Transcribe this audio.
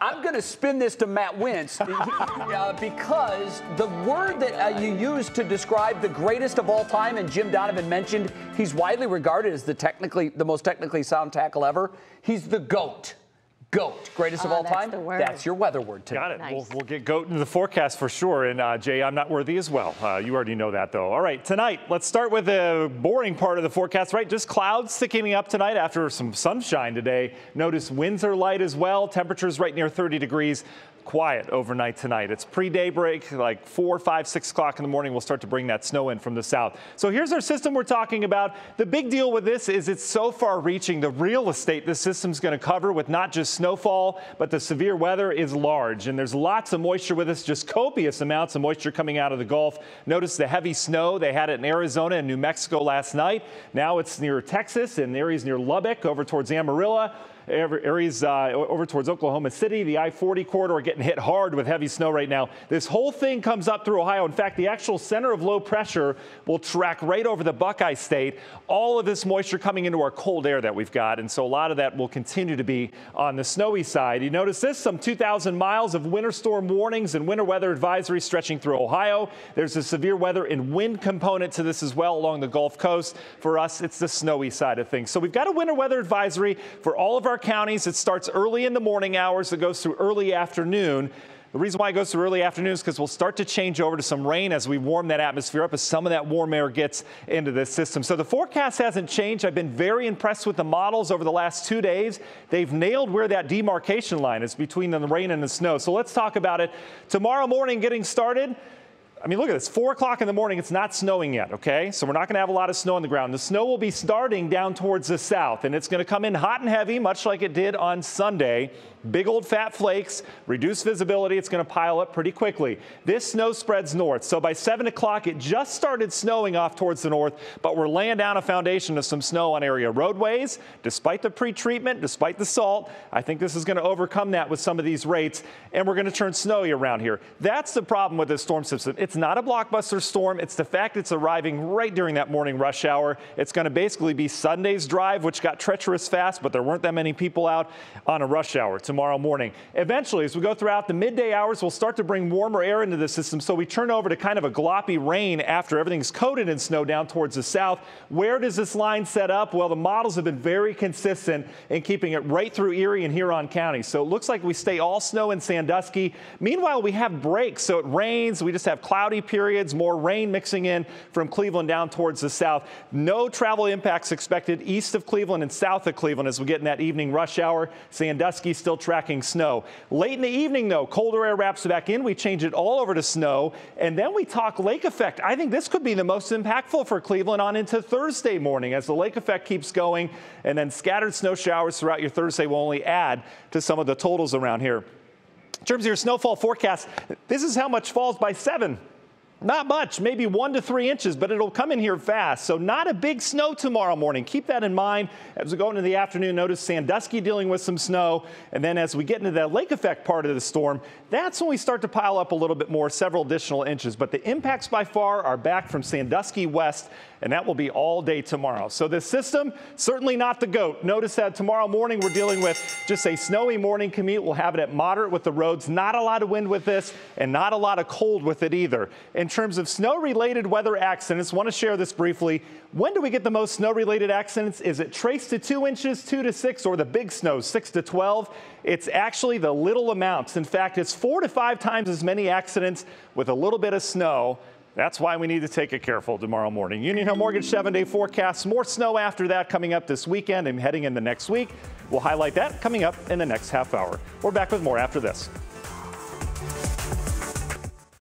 I'm going to spin this to Matt Wintz uh, because the word that uh, you used to describe the greatest of all time, and Jim Donovan mentioned he's widely regarded as the technically the most technically sound tackle ever. He's the goat. GOAT, greatest of Oh, all that's time. the word. That's your weather word today. Got it. Nice. We'll, we'll get GOAT into the forecast for sure. And uh, Jay, I'm not worthy as well. Uh, you already know that, though. All right, tonight, let's start with the boring part of the forecast, right? Just clouds sticking up tonight after some sunshine today. Notice winds are light as well. Temperatures right near 30 degrees. Quiet overnight tonight. It's pre daybreak, like 4, 5, 6 o'clock in the morning. We'll start to bring that snow in from the south. So here's our system we're talking about. The big deal with this is it's so far reaching. The real estate this system's going to cover with not just snowfall, but the severe weather is large. And there's lots of moisture with this, just copious amounts of moisture coming out of the Gulf. Notice the heavy snow. They had it in Arizona and New Mexico last night. Now it's near Texas and areas near Lubbock over towards Amarillo areas uh, over towards Oklahoma City, the I-40 corridor getting hit hard with heavy snow right now. This whole thing comes up through Ohio. In fact, the actual center of low pressure will track right over the Buckeye State. All of this moisture coming into our cold air that we've got, and so a lot of that will continue to be on the snowy side. You notice this, some 2,000 miles of winter storm warnings and winter weather advisory stretching through Ohio. There's a severe weather and wind component to this as well along the Gulf Coast. For us, it's the snowy side of things. So we've got a winter weather advisory for all of our counties. It starts early in the morning hours. It goes through early afternoon. The reason why it goes through early afternoon is because we'll start to change over to some rain as we warm that atmosphere up as some of that warm air gets into this system. So the forecast hasn't changed. I've been very impressed with the models over the last two days. They've nailed where that demarcation line is between the rain and the snow. So let's talk about it. Tomorrow morning getting started. I mean, look at this. Four o'clock in the morning, it's not snowing yet, okay? So we're not going to have a lot of snow on the ground. The snow will be starting down towards the south, and it's going to come in hot and heavy, much like it did on Sunday. Big old fat flakes, reduced visibility. It's going to pile up pretty quickly. This snow spreads north. So by 7 o'clock, it just started snowing off towards the north, but we're laying down a foundation of some snow on area roadways. Despite the pre-treatment, despite the salt, I think this is going to overcome that with some of these rates, and we're going to turn snowy around here. That's the problem with this storm system. It's not a blockbuster storm. It's the fact it's arriving right during that morning rush hour. It's going to basically be Sunday's drive, which got treacherous fast, but there weren't that many people out on a rush hour tomorrow morning. Eventually, as we go throughout the midday hours, we'll start to bring warmer air into the system. So we turn over to kind of a gloppy rain after everything's coated in snow down towards the south. Where does this line set up? Well, the models have been very consistent in keeping it right through Erie and Huron County. So it looks like we stay all snow in Sandusky. Meanwhile, we have breaks. So it rains. We just have cloudy periods, more rain mixing in from Cleveland down towards the south. No travel impacts expected east of Cleveland and south of Cleveland as we get in that evening rush hour. Sandusky still tracking snow. Late in the evening, though, colder air wraps back in. We change it all over to snow. And then we talk lake effect. I think this could be the most impactful for Cleveland on into Thursday morning as the lake effect keeps going. And then scattered snow showers throughout your Thursday will only add to some of the totals around here. In terms of your snowfall forecast, this is how much falls by seven. Not much, maybe one to three inches, but it'll come in here fast. So not a big snow tomorrow morning. Keep that in mind as we go into the afternoon. Notice Sandusky dealing with some snow. And then as we get into that lake effect part of the storm, that's when we start to pile up a little bit more, several additional inches. But the impacts by far are back from Sandusky west, and that will be all day tomorrow. So this system, certainly not the GOAT. Notice that tomorrow morning we're dealing with just a snowy morning commute. We'll have it at moderate with the roads. Not a lot of wind with this, and not a lot of cold with it either. In terms of snow-related weather accidents, want to share this briefly. When do we get the most snow-related accidents? Is it traced to two inches, two to six, or the big snow, six to 12? It's actually the little amounts. In fact, it's four to five times as many accidents with a little bit of snow. That's why we need to take it careful tomorrow morning. Union Home Mortgage seven day forecast. More snow after that coming up this weekend and heading into next week. We'll highlight that coming up in the next half hour. We're back with more after this.